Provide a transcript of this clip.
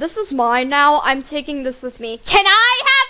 This is mine now. I'm taking this with me. Can I have